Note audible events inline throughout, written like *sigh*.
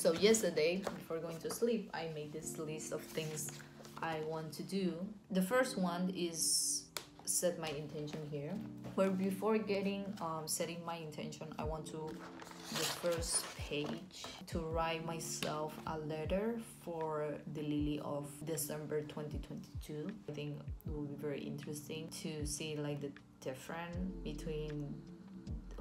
So yesterday, before going to sleep, I made this list of things I want to do. The first one is set my intention here. But before getting um, setting my intention, I want to the first page to write myself a letter for the Lili of December 2022. I think it will be very interesting to see like the difference between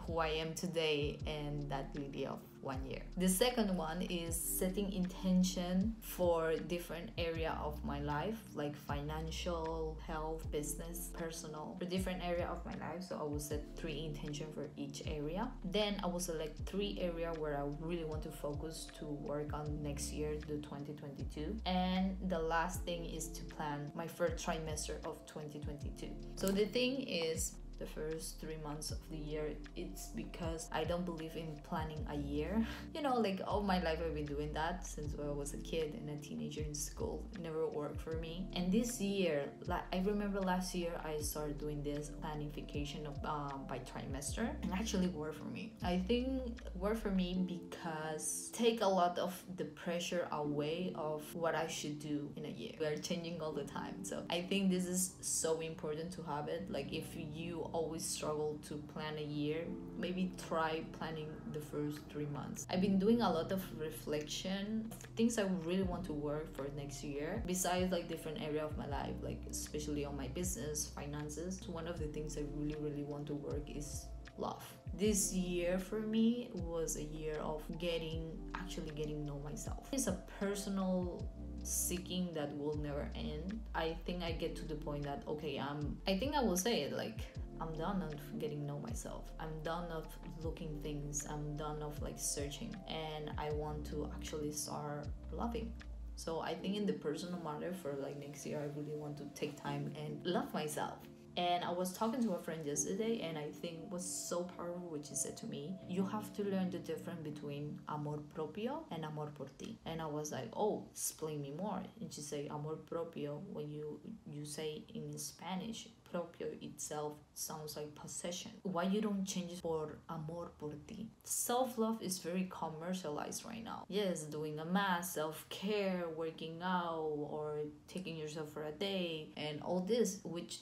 who I am today and that Lili of one year. The second one is setting intention for different area of my life, like financial, health, business, personal, for different area of my life. So I will set three intention for each area. Then I will select three area where I really want to focus to work on next year, the 2022. And the last thing is to plan my first trimester of 2022. So the thing is the first three months of the year it's because i don't believe in planning a year. *laughs* You know like all my life i've been doing that since i was a kid and a teenager in school. It never worked for me. And this year like i remember last year i started doing this planification of um, by trimester. And actually worked for me. I think worked for me because take a lot of the pressure away of what i should do in a year. We are changing all the time. So i think this is so important to have it. Like if you always struggle to plan a year, maybe try planning the first three months. I've been doing a lot of reflection, things I really want to work for next year, besides like different area of my life, like especially on my business, finances. One of the things I really, really want to work is love. This year for me was a year of getting actually getting know myself. It's a personal seeking that will never end. I think I get to the point that okay, I'm I think I will say it like I'm done of getting know myself. I'm done of looking things. I'm done of like searching and I want to actually start loving. So I think in the personal matter for like next year I really want to take time and love myself. And I was talking to a friend yesterday, and I think was so powerful what she said to me. You have to learn the difference between amor propio and amor por ti. And I was like, oh, explain me more. And she said, amor propio, when you you say in Spanish, propio itself sounds like possession. Why you don't change it for amor por ti? Self-love is very commercialized right now. Yes, doing a mass, self-care, working out, or taking yourself for a day, and all this, which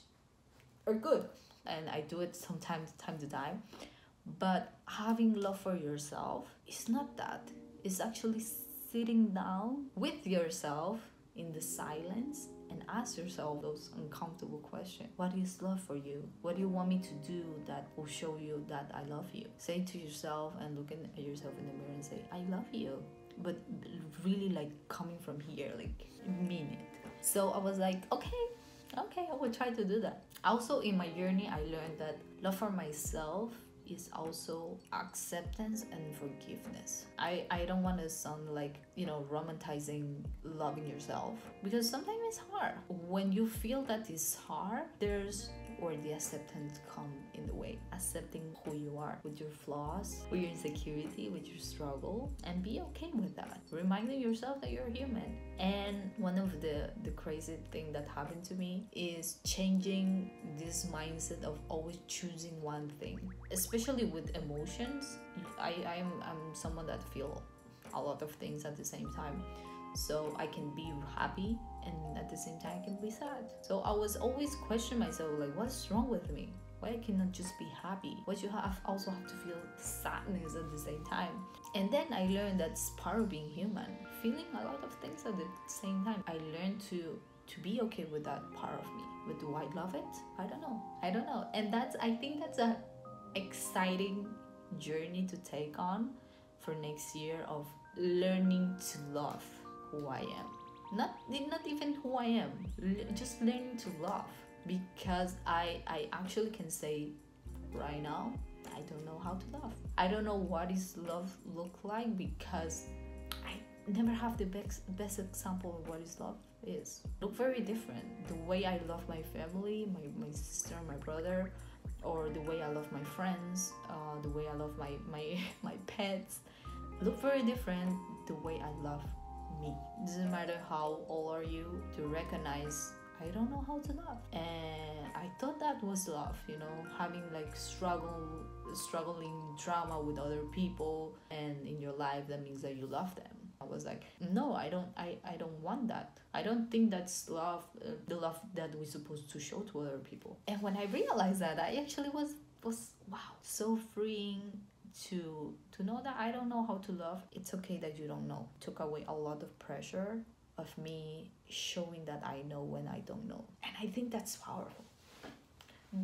are good and I do it sometimes time to time but having love for yourself is not that it's actually sitting down with yourself in the silence and ask yourself those uncomfortable questions. What is love for you? What do you want me to do that will show you that I love you? Say to yourself and looking at yourself in the mirror and say, I love you. But really like coming from here, like mean it. So I was like, okay, okay, I will try to do that. Also, in my journey, I learned that love for myself is also acceptance and forgiveness. I, I don't want to sound like, you know, romanticizing loving yourself because sometimes it's hard. When you feel that it's hard, there's or the acceptance come in the way. Accepting who you are with your flaws with your insecurity with your struggle and be okay with that. Reminding yourself that you're human. And one of the the crazy thing that happened to me is changing this mindset of always choosing one thing. Especially with emotions i i'm, I'm someone that feel a lot of things at the same time. So I can be happy and at the same time I can be sad. So I was always questioning myself like what's wrong with me? Why I cannot just be happy? Why you have also have to feel sadness at the same time? And then I learned that's part of being human, feeling a lot of things at the same time. I learned to to be okay with that part of me. But do I love it? I don't know. I don't know. And that's I think that's a exciting journey to take on for next year of learning to love who I am. Not not even who I am. just learning to love because I I actually can say right now I don't know how to love. I don't know what is love look like because I never have the best best example of what is love is. Look very different. The way I love my family, my, my sister, my brother, or the way I love my friends, uh, the way I love my, my, *laughs* my pets, look very different the way I love me. Doesn't matter how old are you to recognize I don't know how to love. And I thought that was love, you know, having like struggle struggling drama with other people and in your life that means that you love them. I was like, no, I don't, I, I don't want that. I don't think that's love, uh, the love that we're supposed to show to other people. And when I realized that, I actually was was wow, so freeing to to know that I don't know how to love. It's okay that you don't know. Took away a lot of pressure of me showing that I know when I don't know. And I think that's powerful.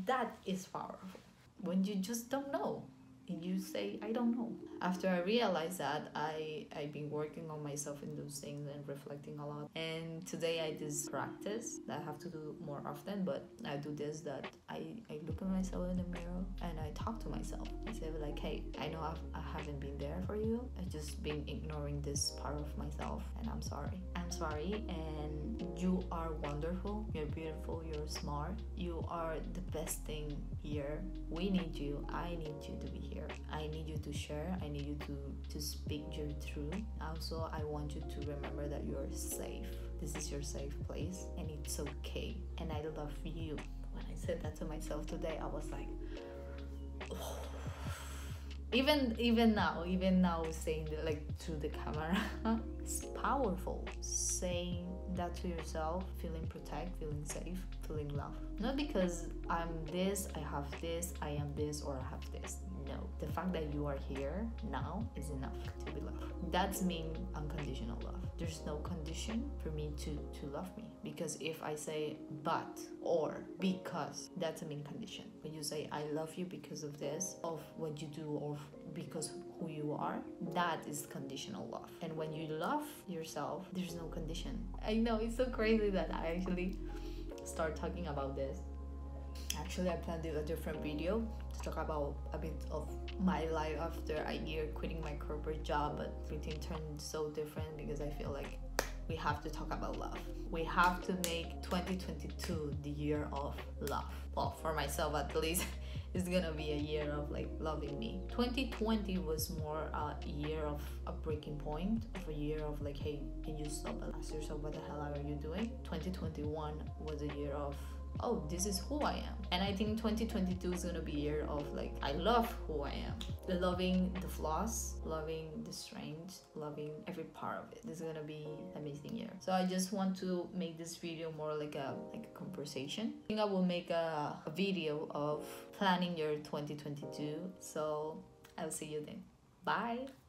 That is powerful. When you just don't know and you say i don't know. After i realized that i i've been working on myself in those things and reflecting a lot. And today i this practice. That i have to do more often but i do this that i i look at myself in the mirror and i talk to myself. I say like hey i know I've, i haven't been there for you. I've just been ignoring this part of myself and i'm sorry. I'm sorry and you are wonderful. You're beautiful. You're smart. You are the best thing here. We need you. I need you to be here here. I need you to share. I need you to to speak your truth. Also i want you to remember that you're safe. This is your safe place and it's okay. And i love you. When i said that to myself today i was like oh. *sighs* even even now even now saying that like to the camera *laughs* it's powerful. Saying that to yourself feeling protect feeling safe feeling love. Not because i'm this i have this i am this or i have this. No. The fact that you are here now is enough to be loved. That's mean unconditional love. There's no condition for me to to love me. Because if i say but or because that's a mean condition. When you say i love you because of this of what you do or because who you are that is conditional love. And when you love yourself there's no condition. I know it's so crazy that i actually start talking about this. Actually i planned a different video to talk about a bit of my life after a year quitting my corporate job but everything turned so different because i feel like we have to talk about love. We have to make 2022 the year of love. Well for myself at least *laughs* it's gonna be a year of like loving me. 2020 was more a year of a breaking point of a year of like hey can you stop and ask yourself what the hell are you doing? 2021 was a year of oh this is who i am. And i think 2022 is gonna be a year of like i love who i am. Loving the flaws loving the strengths loving every part of it. This is gonna be amazing year. So i just want to make this video more like a like a conversation. I think i will make a, a video of planning your 2022 so i'll see you then. Bye